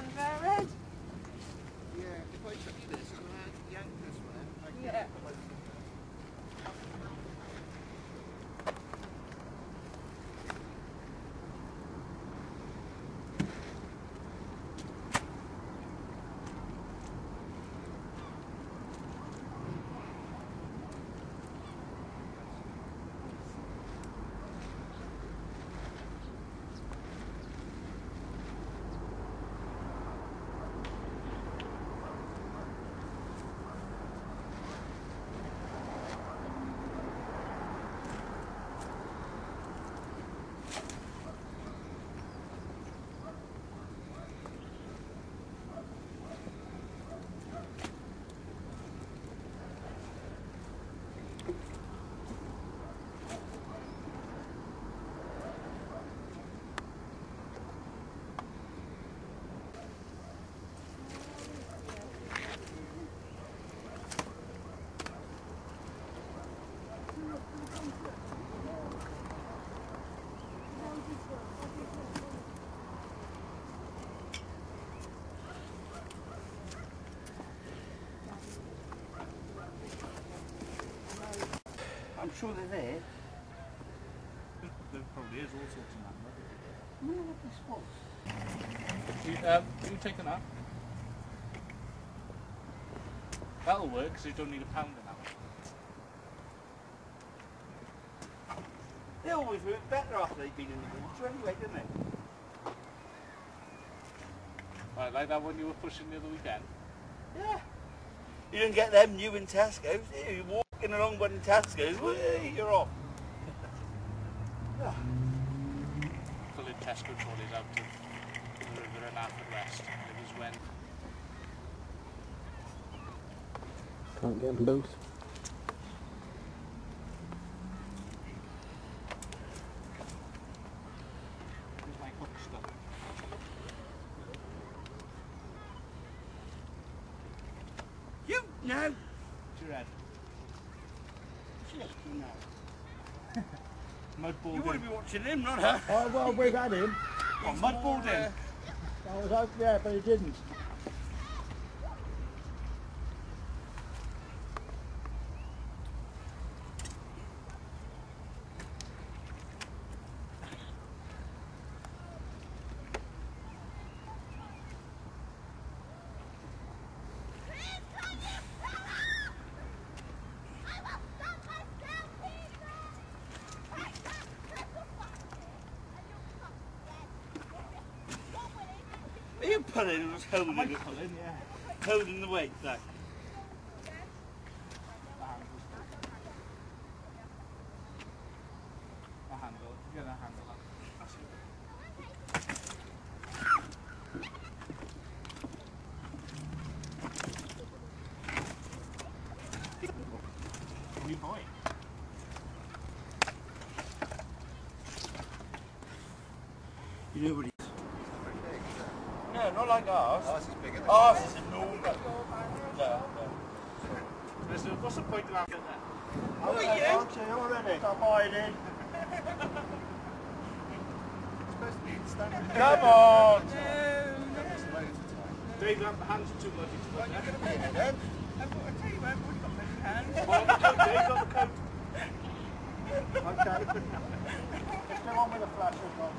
need sure they're there. There probably is all sorts of number. I wonder what this was. You, um, can you take a nap? That'll work because you don't need a pound pounder now. They always work better after they've been in the water anyway, don't they? Right, like that one you were pushing the other weekend. Yeah. You didn't get them new in Tesco's. You're walking along one in Tesco's, eh? whee, you're off. Pulling Tesco trolleys out of the river and Haverfordwest. It was when Can't get them both. it was my. You know. To your you know. Mudball You want to be watching him, not her. Oh, well, we've had him. Oh, mudball in. I was hoping, there, but he didn't. Are you pulling or just holding it? pulling? Yeah. Holding the weight, like. A handle. Get a handle out. That's it. New boy. You know what he's... No, not like ours. Ours is bigger than Ours is enormous. No, no. Listen, what's the point of having that? Who are you? Aren't you already? Stop hiding. supposed to be standard. Come on! Loads of. Dave, the hands are too muddy to put there. Gonna be in it then. Well, the coat, Dave got the coat. Okay. Still on with the flash as well,